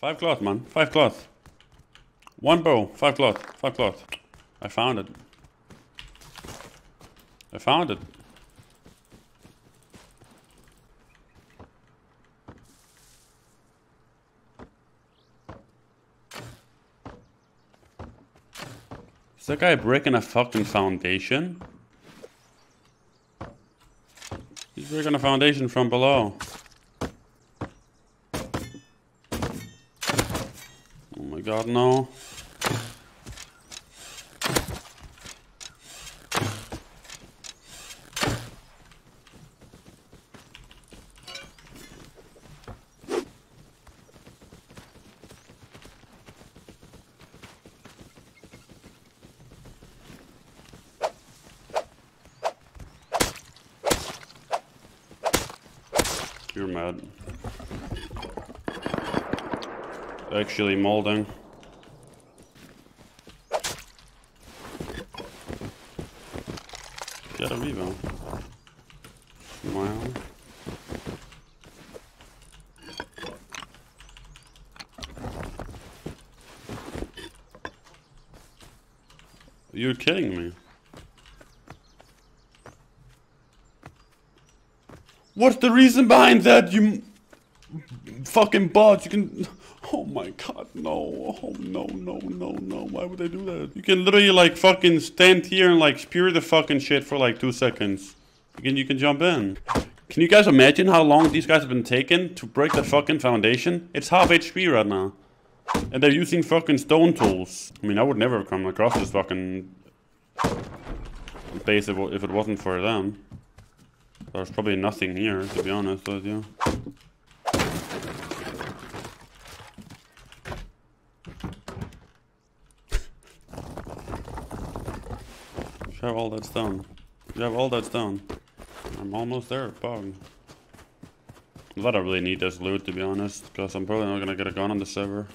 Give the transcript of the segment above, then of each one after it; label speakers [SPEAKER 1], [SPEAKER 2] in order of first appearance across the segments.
[SPEAKER 1] Five cloth, man. Five cloth. One bow. Five cloth. Five cloth. I found it. I found it. Is that guy breaking a fucking foundation? He's breaking a foundation from below. Oh my god, no. You're mad. Actually molding. Get a revo. Smile. You're kidding me. What's the reason behind that, you fucking bot? You can. Oh my god, no. Oh no, no, no, no. Why would they do that? You can literally, like, fucking stand here and, like, spear the fucking shit for, like, two seconds. You can, you can jump in. Can you guys imagine how long these guys have been taking to break the fucking foundation? It's half HP right now. And they're using fucking stone tools. I mean, I would never have come across this fucking base if it wasn't for them. There's probably nothing here, to be honest with you. Have all that stone. You have all that stone. I'm almost there, bug. I don't really need this loot, to be honest, because I'm probably not gonna get a gun on the server.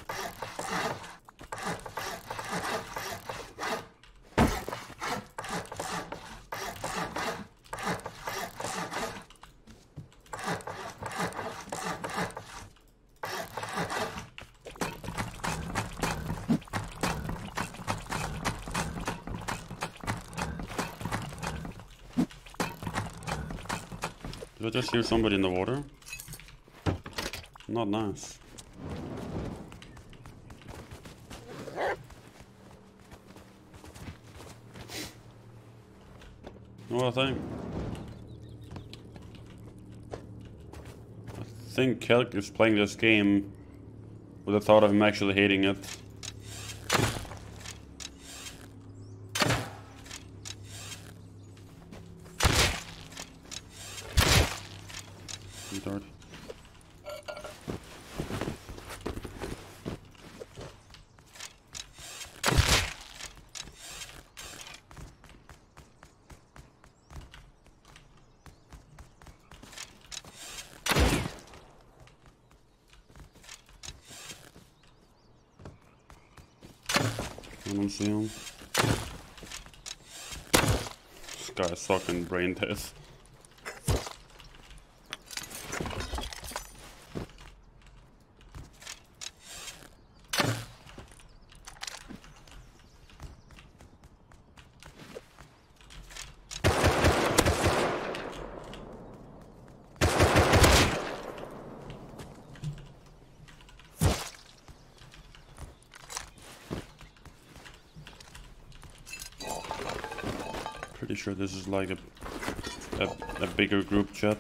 [SPEAKER 1] Did I just hear somebody in the water? Not nice. What I think? I think Kelk is playing this game with the thought of him actually hating it. Retard. I don't see him. This guy's fucking brain dead. Sure this is like a, a, a bigger group chat.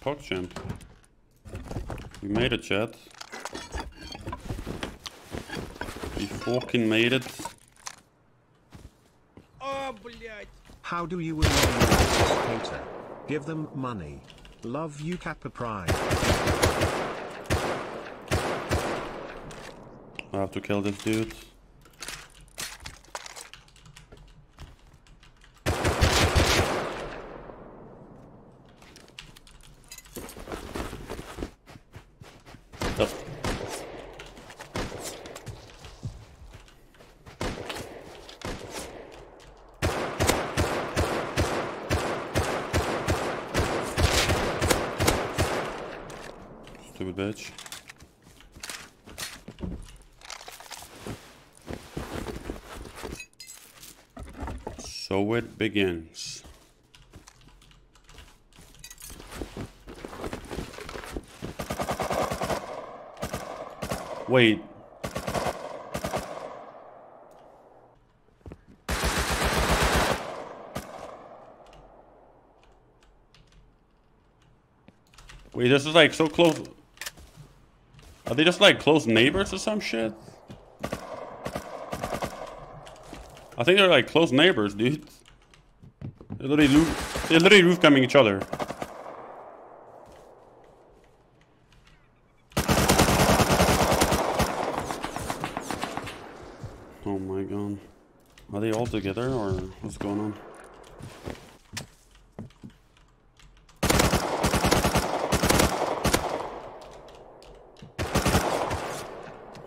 [SPEAKER 1] Talk champ. We made it, chat. We fucking made it.
[SPEAKER 2] How do you eliminate hater? Give them money. Love you Kappa Pride.
[SPEAKER 1] I have to kill this dude. That's bitch. So it begins. Wait. Wait, this is like so close. Are they just like close neighbors or some shit? I think they're like close neighbors, dude. They're literally, they're literally roof camping each other. Oh my god. Are they all together or what's going on?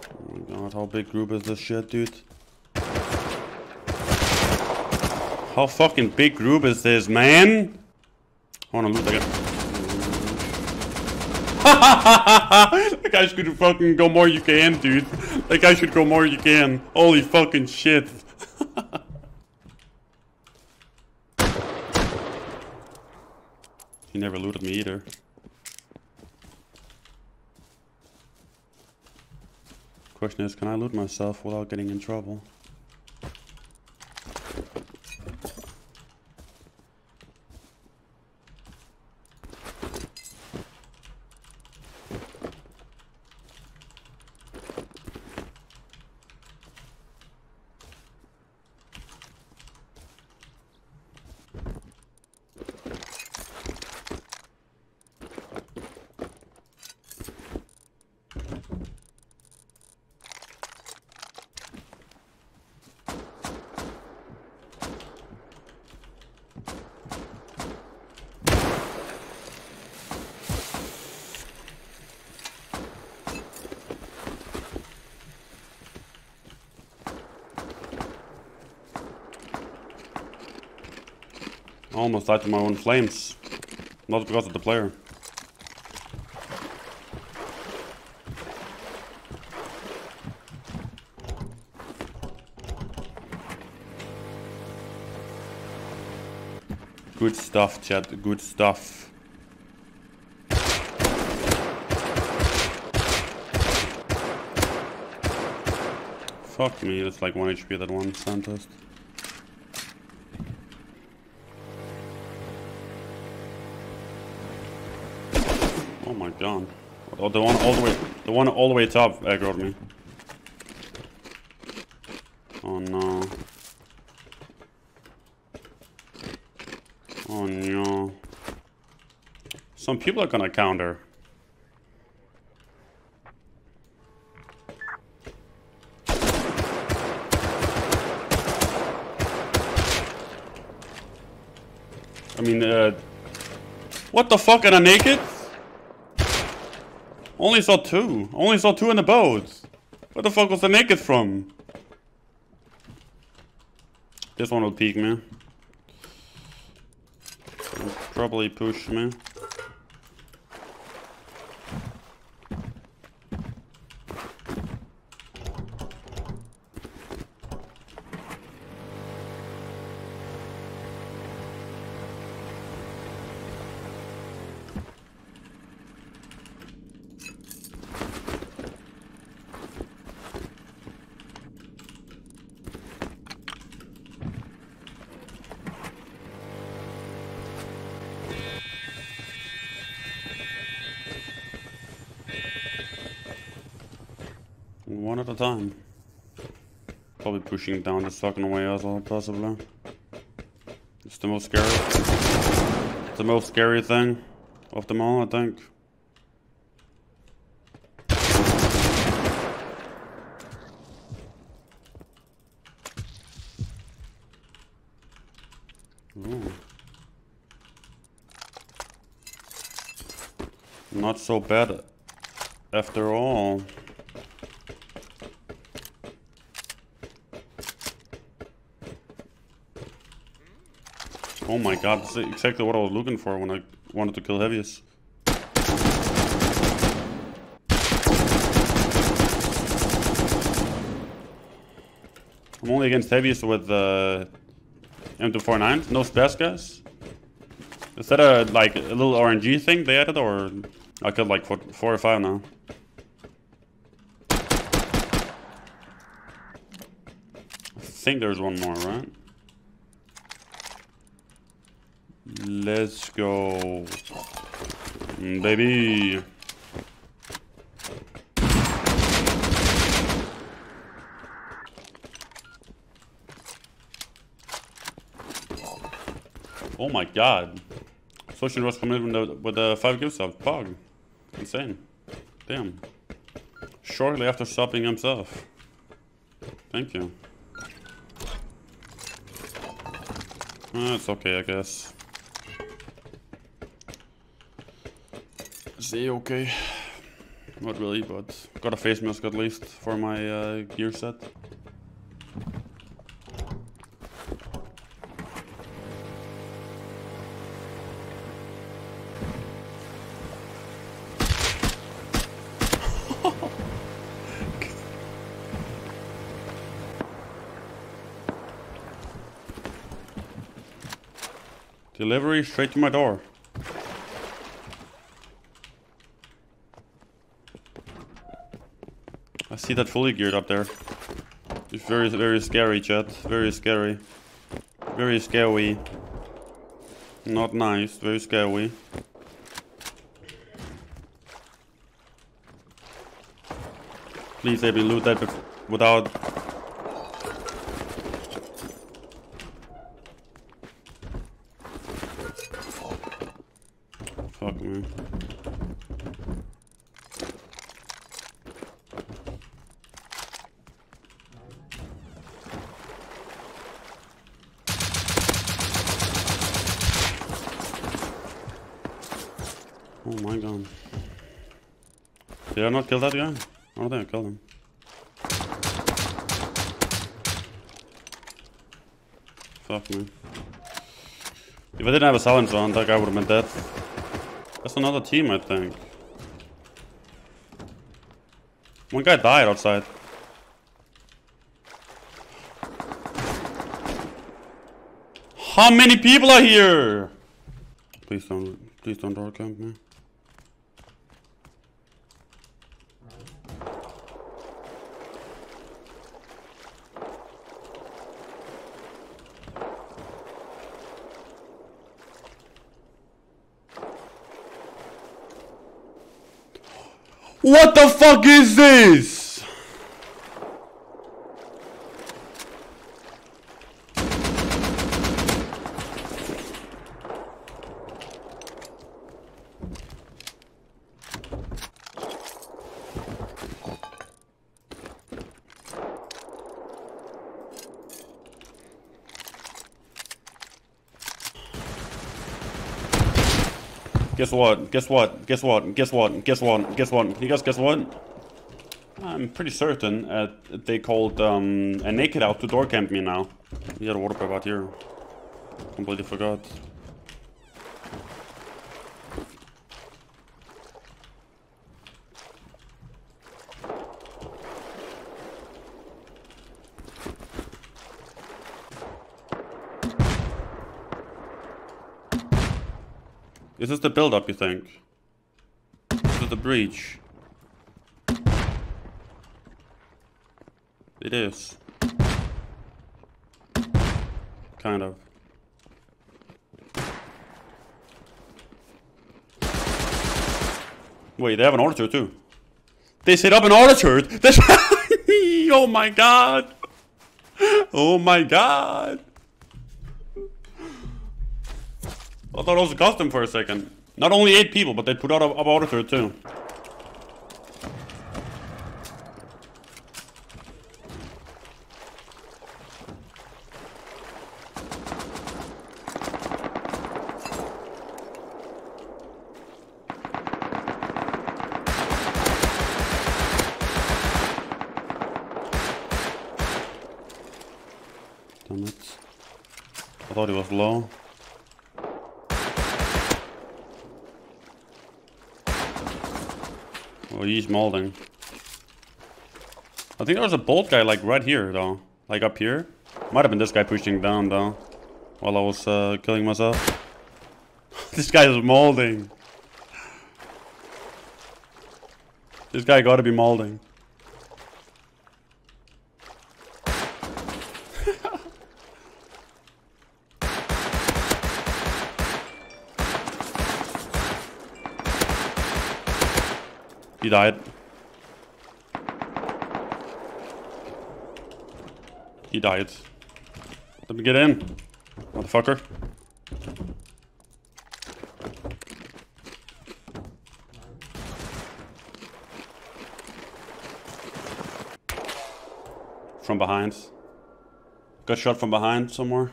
[SPEAKER 1] Oh my god, how big group is this shit, dude? How fucking big group is this, man? I wanna loot again. that guy should fucking go more you can, dude. That guy should go more you can. Holy fucking shit. he never looted me either. Question is, can I loot myself without getting in trouble? I almost died to my own flames. Not because of the player. Good stuff, chat. Good stuff. Fuck me, it's like 1 HP that one Santos. Oh. Oh, the one all the way, the one all the way top aggroed me. Oh no. Oh no. Some people are gonna counter. I mean, uh, what the fuck, are I naked? Only saw two. Only saw two in the boat. Where the fuck was the naked from? This one will peek me. Probably push me. One at a time. Probably pushing down the fucking way as well, possibly. It's the most scary. It's the most scary thing of them all, I think. Ooh. Not so bad after all. Oh my god, that's exactly what I was looking for when I wanted to kill Heaviest. I'm only against Heaviest with uh, M249. No spaz guys. Is that a, like, a little RNG thing they added, or... I killed like four, four or five now. I think there's one more, right? Let's go, Mm, baby. Oh my god. Social was coming in with the, with the 5 gift subs. Pog. Insane. Damn. Shortly after stopping himself. Thank you. It's okay, I guess. See, okay. Not really, but got a face mask at least for my uh, gear set. Delivery straight to my door. I see that fully geared up there. It's very, very scary, chat. Very scary. Very scary. Not nice. Very scary. Please me loot that without... Fuck me. Oh my god. Did I not kill that guy? I don't think I killed him. Fuck me. If I didn't have a silencer on, that guy would have been dead. That's another team, I think. One guy died outside. How many people are here? Please don't, please don't door camp me. What the fuck is this? Guess what? Guess what? Guess what? Guess what? Guess what? Guess what? Can You guys guess what? I'm pretty certain they called um, a naked out to door camp me now. He had a water pipe out here. Completely forgot. Is this the build-up, you think? Is it the breach? It is. Kind of. Wait, they have an auto turret too. They set up an. That's oh my god. Oh my god. I thought it was a custom for a second. Not only eight people, but they put out a, a auto turret too. Damn it. I thought he was low. Oh, he's molding. I think there was a bolt guy like right here though. Like up here? Might have been this guy pushing down though. While I was uh, killing myself. this guy is molding. This guy gotta be molding. Died. He died. Let me get in, motherfucker. From behind. Got shot from behind somewhere.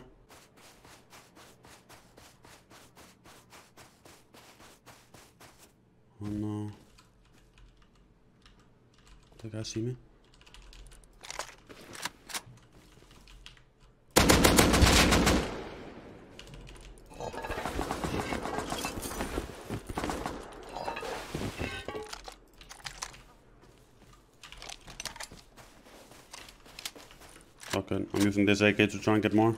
[SPEAKER 1] Oh no. The guy see me? Okay, I'm using this AK to try and get more.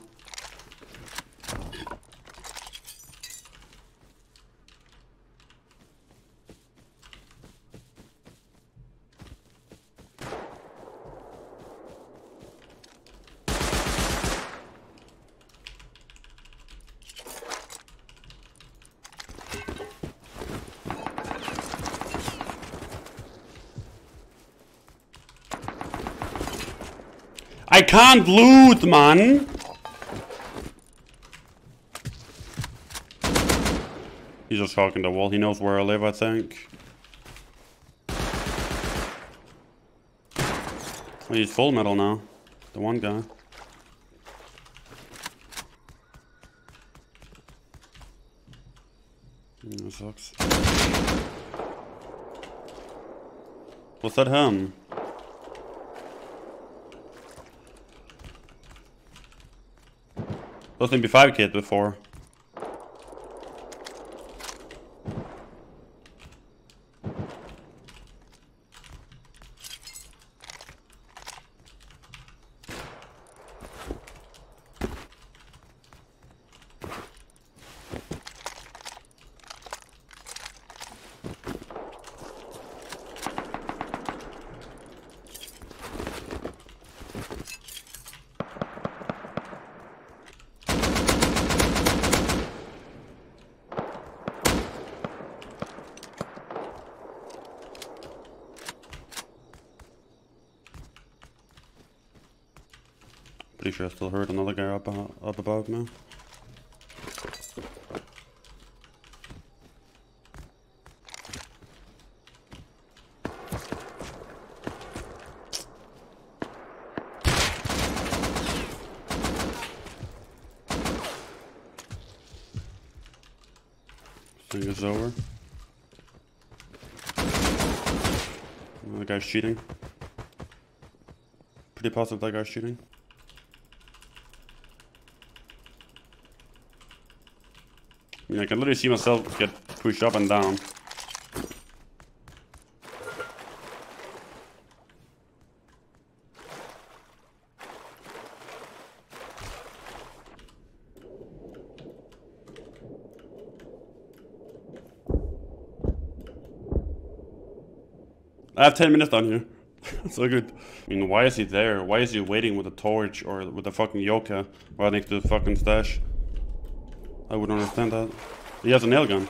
[SPEAKER 1] I can't loot, man! He's just talking the wall. He knows where I live, I think. Oh, he's full metal now. The one guy. That sucks. Was that him? Those maybe 5 kid before. Pretty sure I still heard another guy up, up above me. Thing is over. Another guy's cheating. Pretty positive that guy's shooting. I, mean, I can literally see myself get pushed up and down. I have 10 minutes down here. so good. I mean, why is he there? Why is he waiting with a torch or with a fucking yoka uh, right next to the fucking stash? I wouldn't understand that. He has a nail gun.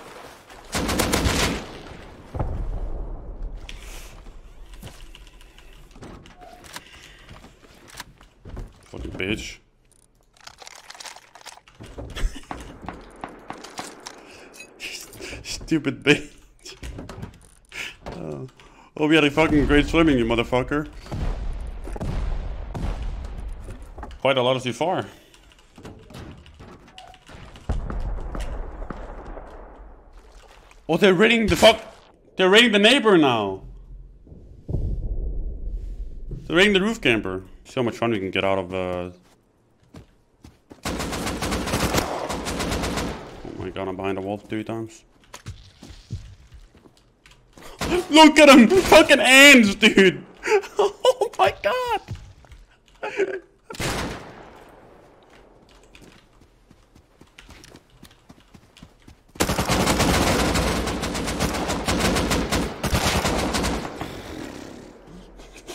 [SPEAKER 1] Fucking bitch. Stupid bitch. Oh. oh, we had a fucking great swimming, you motherfucker. Quite a lot of C4. Oh, they're raiding the fuck. They're raiding the neighbor now. They're raiding the roof camper. See how much fun we can get out of. Uh... Oh my god, I'm behind the wall three times. Look at him! Fucking ants, dude! Oh my god!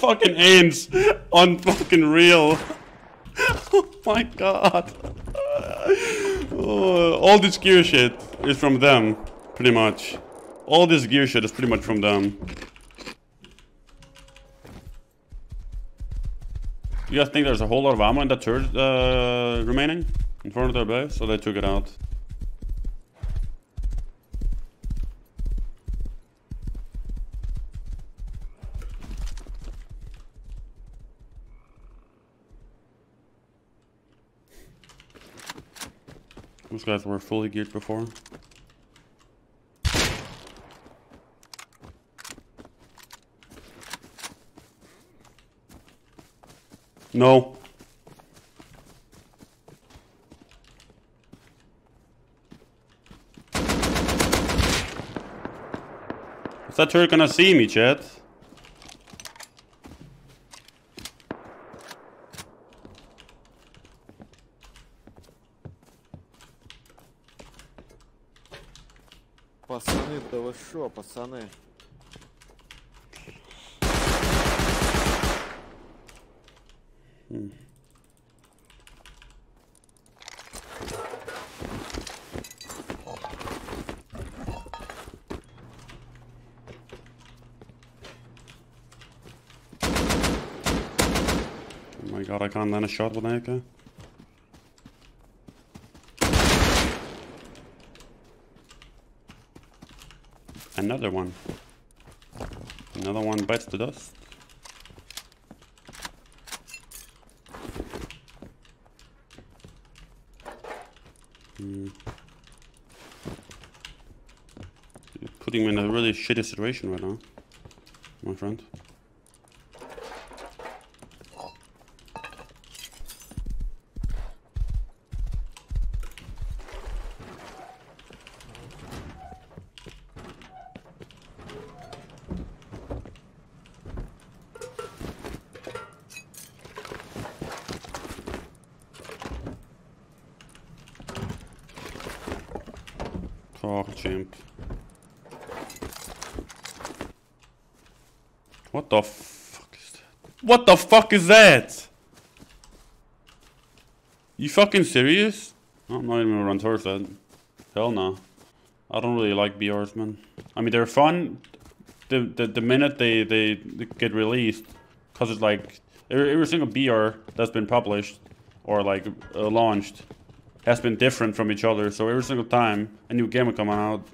[SPEAKER 1] fucking aims on fucking real. oh my god. Oh, all this gear shit is from them, pretty much. All this gear shit is pretty much from them. You guys think there's a whole lot of ammo in that turret uh, remaining in front of their base? So they took it out. Guys were fully geared before. No. Is that turret gonna see me, chat?
[SPEAKER 3] Пацаны, да вы шо, пацаны?
[SPEAKER 1] Oh my god, I can't land a shot with an AK. Another one. Another one bites the dust. Hmm. You're putting me in a really shitty situation right now, my friend. Fuck, champ. What the fuck is that? What the fuck is that? You fucking serious? I'm not even gonna run towards that. Hell no. I don't really like BRs, man. I mean, they're fun the, the, the minute they, they, get released. Because it's like, every, every single BR that's been published or like uh, launched has been different from each other. So every single time a new game will come out,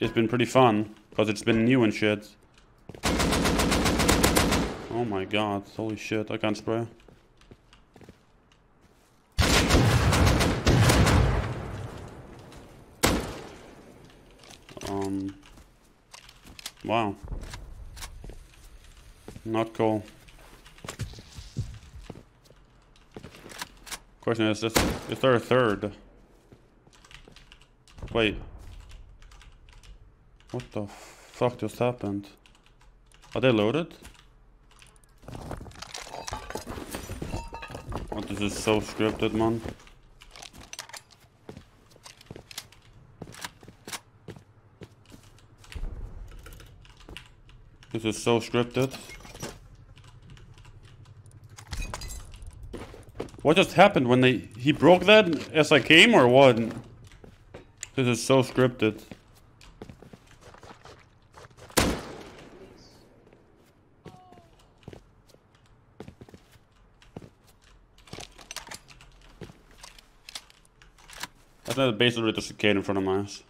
[SPEAKER 1] it's been pretty fun because it's been new and shit. My god, holy shit, I can't spray. Um, wow. Not cool. Question is, is, is there a third? Wait. What the fuck just happened? Are they loaded? This is so scripted, man. This is so scripted. What just happened when they he broke that as I came or what? This is so scripted. The base just a in front of my ass.